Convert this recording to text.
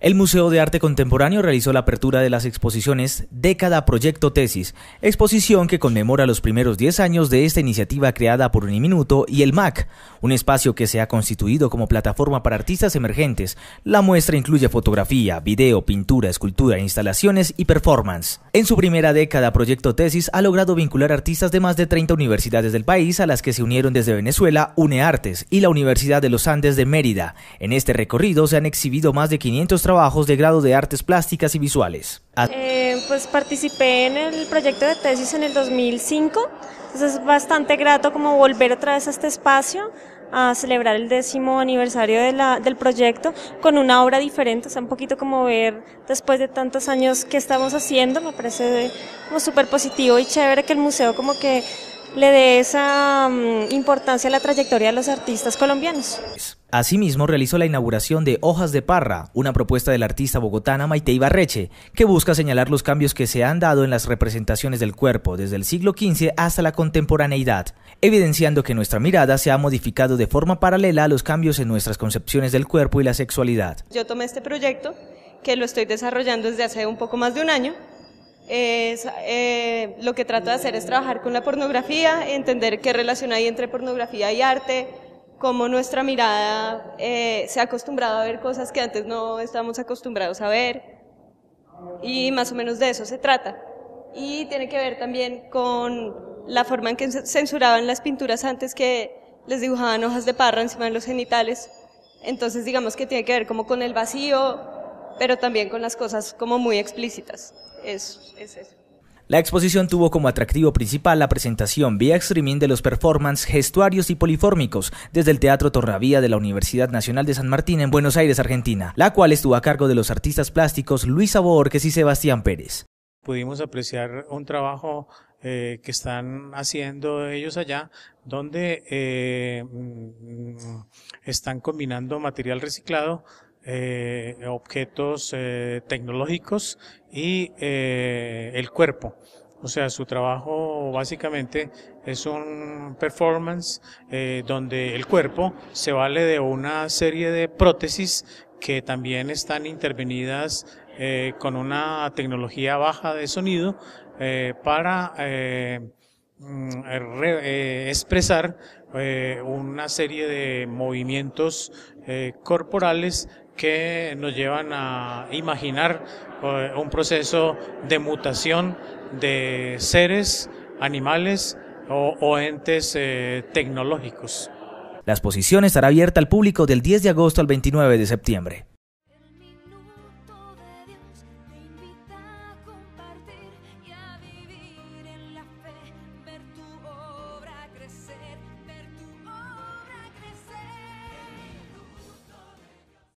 El Museo de Arte Contemporáneo realizó la apertura de las exposiciones Década Proyecto Tesis, exposición que conmemora los primeros 10 años de esta iniciativa creada por Uniminuto y el MAC, un espacio que se ha constituido como plataforma para artistas emergentes. La muestra incluye fotografía, video, pintura, escultura, instalaciones y performance. En su primera década, Proyecto Tesis ha logrado vincular artistas de más de 30 universidades del país a las que se unieron desde Venezuela UNEARTES y la Universidad de los Andes de Mérida. En este recorrido se han exhibido más de 500 trabajos de grado de artes plásticas y visuales. Eh, pues participé en el proyecto de tesis en el 2005, entonces es bastante grato como volver otra vez a este espacio a celebrar el décimo aniversario de la, del proyecto con una obra diferente, o sea, un poquito como ver después de tantos años que estamos haciendo, me parece como súper positivo y chévere que el museo como que le dé esa mm, importancia a la trayectoria de los artistas colombianos. Asimismo, realizó la inauguración de Hojas de Parra, una propuesta del artista bogotana Maite Ibarreche, que busca señalar los cambios que se han dado en las representaciones del cuerpo desde el siglo XV hasta la contemporaneidad, evidenciando que nuestra mirada se ha modificado de forma paralela a los cambios en nuestras concepciones del cuerpo y la sexualidad. Yo tomé este proyecto, que lo estoy desarrollando desde hace un poco más de un año, es, eh, lo que trato de hacer es trabajar con la pornografía, entender qué relación hay entre pornografía y arte, cómo nuestra mirada eh, se ha acostumbrado a ver cosas que antes no estábamos acostumbrados a ver, y más o menos de eso se trata. Y tiene que ver también con la forma en que censuraban las pinturas antes que les dibujaban hojas de parra encima de los genitales. Entonces digamos que tiene que ver como con el vacío, pero también con las cosas como muy explícitas. Es, es eso. La exposición tuvo como atractivo principal la presentación vía streaming de los performances gestuarios y polifórmicos desde el Teatro Torravía de la Universidad Nacional de San Martín en Buenos Aires, Argentina, la cual estuvo a cargo de los artistas plásticos Luisa Borges y Sebastián Pérez. Pudimos apreciar un trabajo eh, que están haciendo ellos allá, donde eh, mm, están combinando material reciclado eh, objetos eh, tecnológicos y eh, el cuerpo. O sea, su trabajo básicamente es un performance donde el cuerpo se vale de una serie de prótesis que también están intervenidas con una tecnología baja de sonido para mm, expresar una serie de movimientos corporales que nos llevan a imaginar eh, un proceso de mutación de seres, animales o, entes eh, tecnológicos. La exposición estará abierta al público del 10 de agosto al 29 de septiembre.